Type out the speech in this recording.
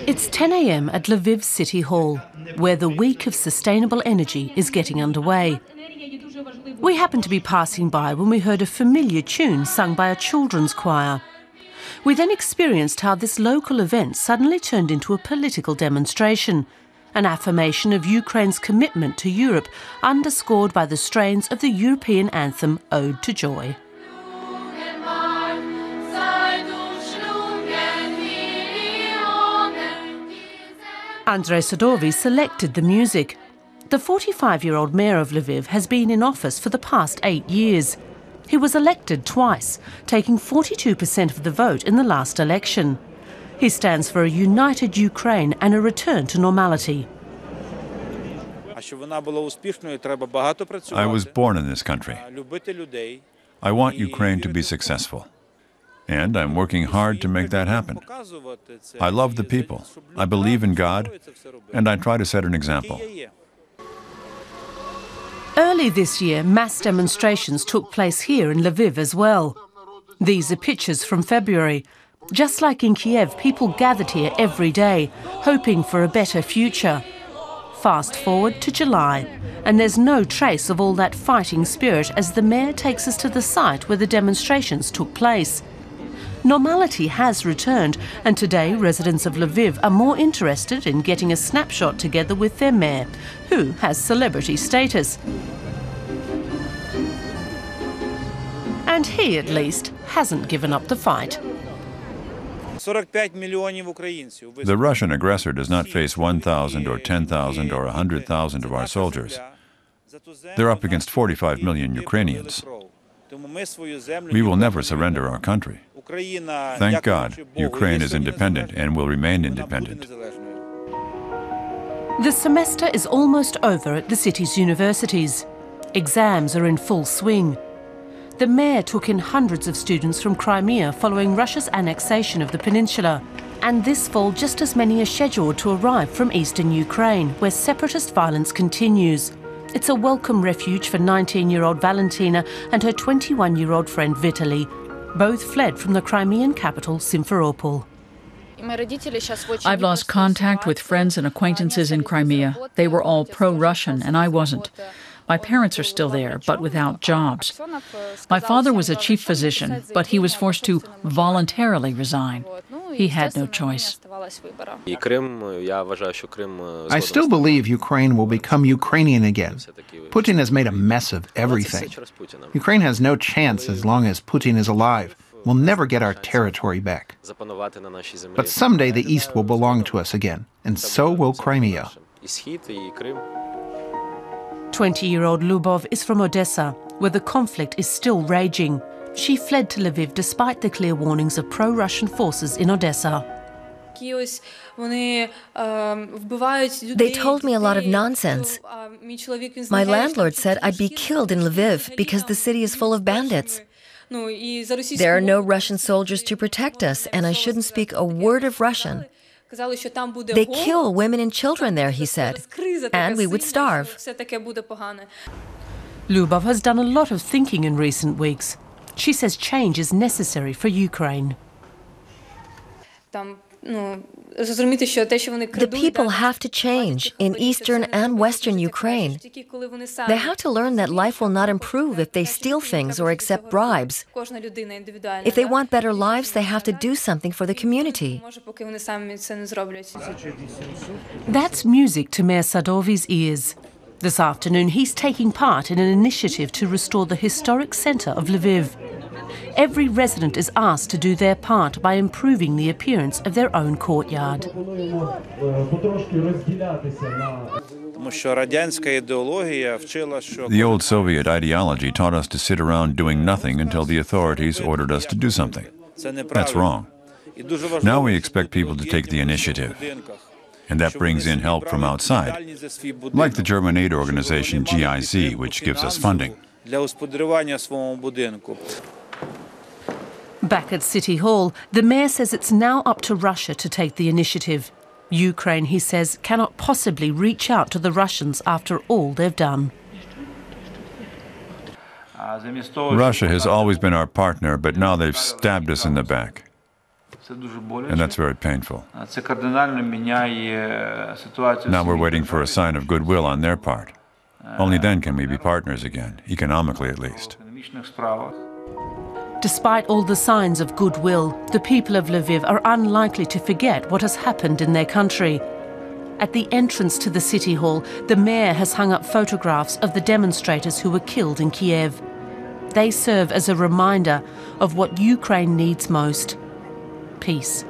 It's 10 a.m. at Lviv City Hall, where the week of sustainable energy is getting underway. We happened to be passing by when we heard a familiar tune sung by a children's choir. We then experienced how this local event suddenly turned into a political demonstration, an affirmation of Ukraine's commitment to Europe, underscored by the strains of the European anthem Ode to Joy. Andriy Sadovyi selected the music. The 45 year old mayor of Lviv has been in office for the past eight years. He was elected twice, taking 42% of the vote in the last election. He stands for a united Ukraine and a return to normality. I was born in this country. I want Ukraine to be successful. And I'm working hard to make that happen. I love the people. I believe in God, and I try to set an example. Early this year, mass demonstrations took place here in Lviv as well. These are pictures from February. Just like in Kiev, people gathered here every day, hoping for a better future. Fast forward to July, and there's no trace of all that fighting spirit as the mayor takes us to the site where the demonstrations took place. Normality has returned, and today residents of Lviv are more interested in getting a snapshot together with their mayor, who has celebrity status. And he, at least, hasn't given up the fight. The Russian aggressor does not face 1,000 or 10,000 or 100,000 of our soldiers. They're up against 45 million Ukrainians. We will never surrender our country. Thank God, Ukraine is independent and will remain independent. The semester is almost over at the city's universities. Exams are in full swing. The mayor took in hundreds of students from Crimea following Russia's annexation of the peninsula. And this fall, just as many are scheduled to arrive from eastern Ukraine, where separatist violence continues. It's a welcome refuge for 19 year old Valentina and her 21 year old friend Vitaly, both fled from the Crimean capital, Simferopol. I've lost contact with friends and acquaintances in Crimea. They were all pro Russian, and I wasn't. My parents are still there, but without jobs. My father was a chief physician, but he was forced to voluntarily resign. He had no choice. I still believe Ukraine will become Ukrainian again. Putin has made a mess of everything. Ukraine has no chance as long as Putin is alive. We'll never get our territory back. But someday the East will belong to us again, and so will Crimea. 20 year old Lubov is from Odessa, where the conflict is still raging. She fled to Lviv despite the clear warnings of pro Russian forces in Odessa. They told me a lot of nonsense. My landlord said I'd be killed in Lviv because the city is full of bandits. There are no Russian soldiers to protect us, and I shouldn't speak a word of Russian. They kill women and children there, he said, and we would starve. Lubov has done a lot of thinking in recent weeks. She says change is necessary for Ukraine. The people have to change in eastern and western Ukraine. They have to learn that life will not improve if they steal things or accept bribes. If they want better lives, they have to do something for the community. That's music to Mayor Sadovyi's ears. This afternoon, he's taking part in an initiative to restore the historic centre of Lviv every resident is asked to do their part by improving the appearance of their own courtyard. The old Soviet ideology taught us to sit around doing nothing until the authorities ordered us to do something. That's wrong. Now we expect people to take the initiative. And that brings in help from outside, like the German aid organization GIZ, which gives us funding. Back at City Hall, the mayor says it's now up to Russia to take the initiative. Ukraine, he says, cannot possibly reach out to the Russians after all they've done. Russia has always been our partner, but now they've stabbed us in the back. And that's very painful. Now we're waiting for a sign of goodwill on their part. Only then can we be partners again, economically at least. Despite all the signs of goodwill, the people of Lviv are unlikely to forget what has happened in their country. At the entrance to the city hall, the mayor has hung up photographs of the demonstrators who were killed in Kiev. They serve as a reminder of what Ukraine needs most peace.